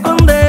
esconder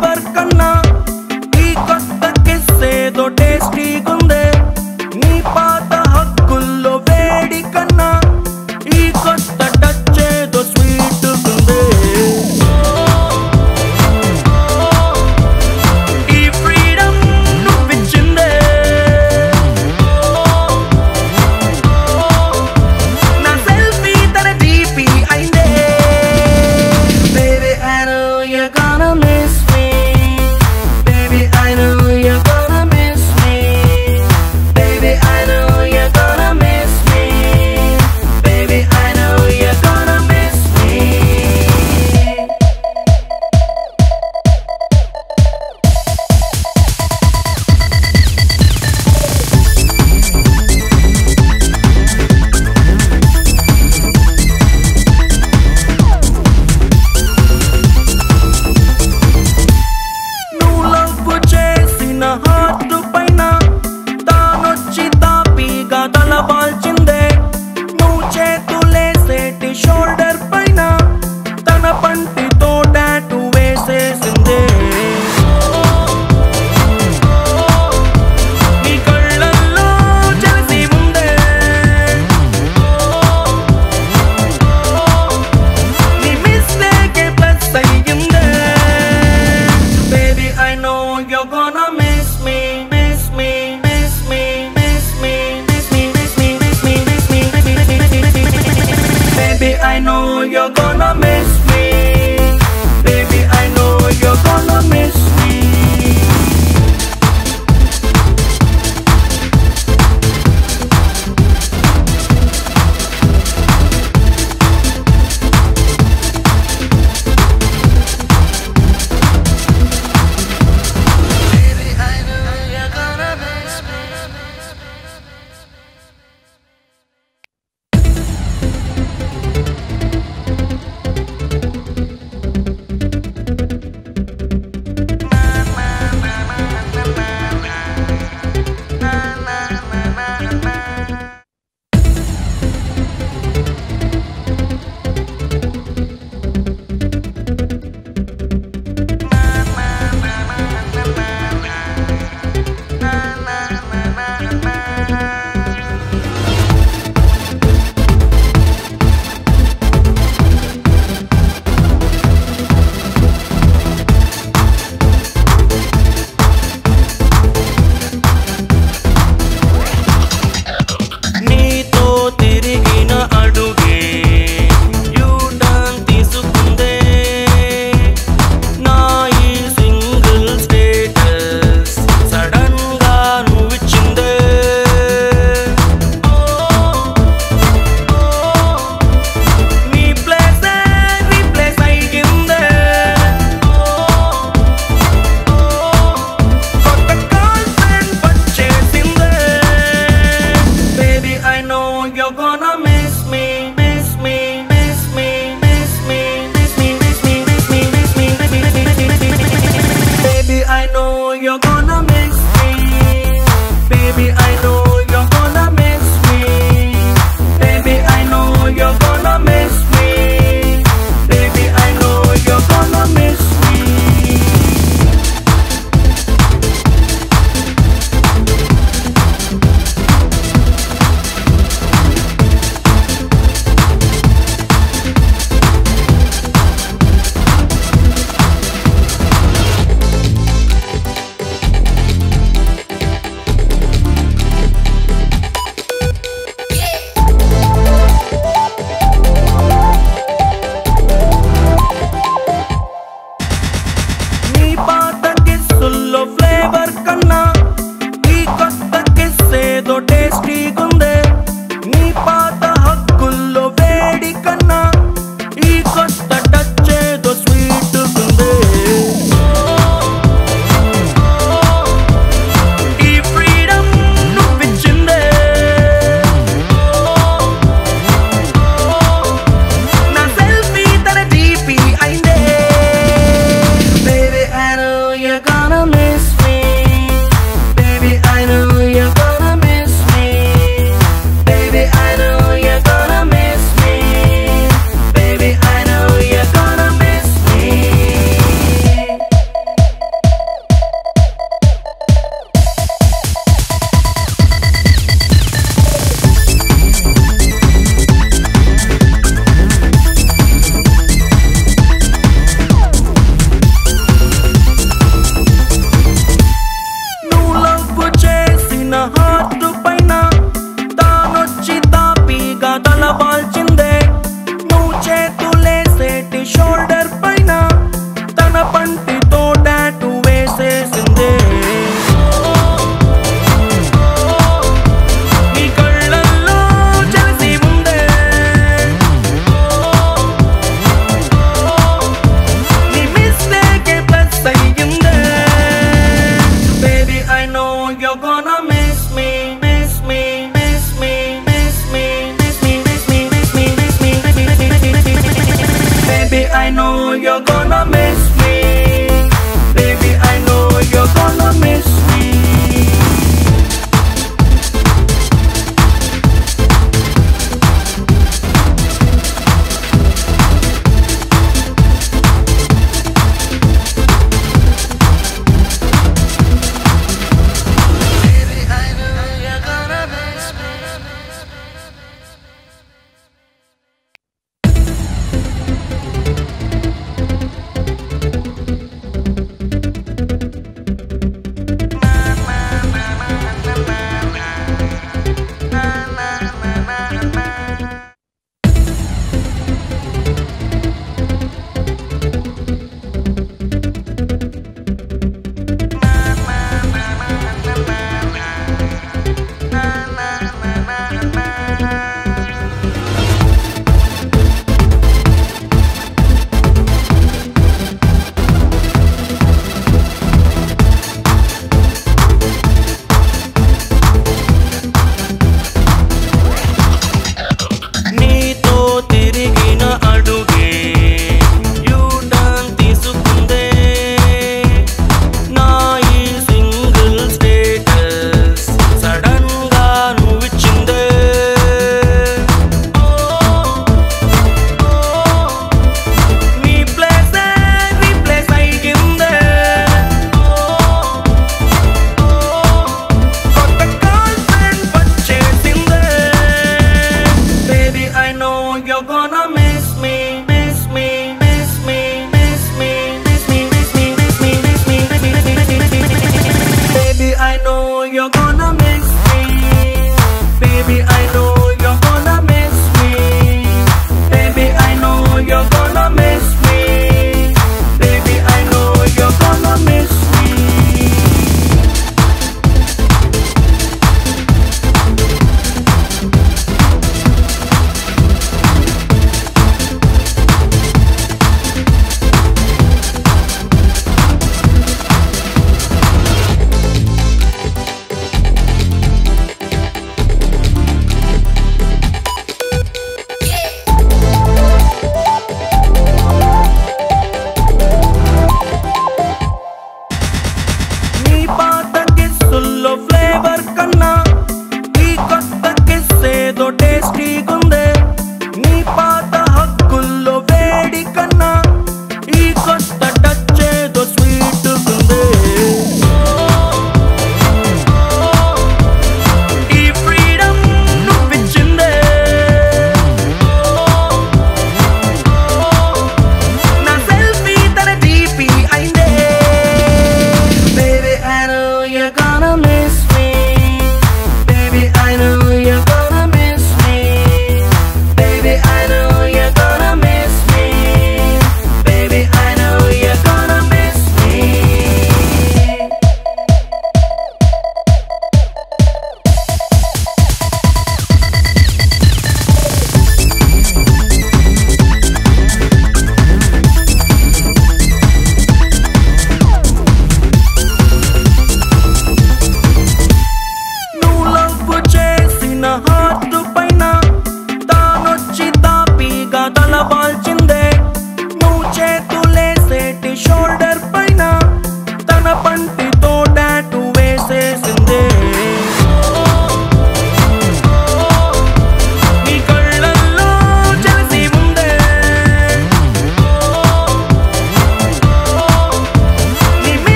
ఎవరికన్నా ఈ కొత్త కిస్సేదో ఏదో టేస్టీగుందే.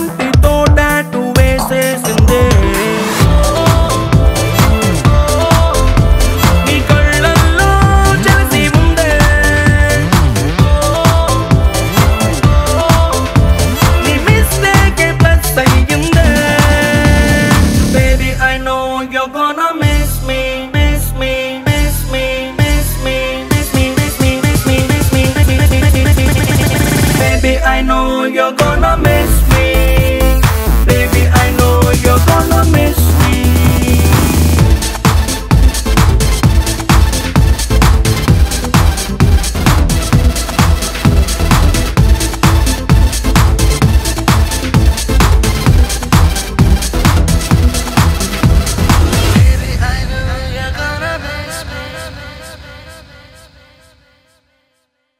one thing.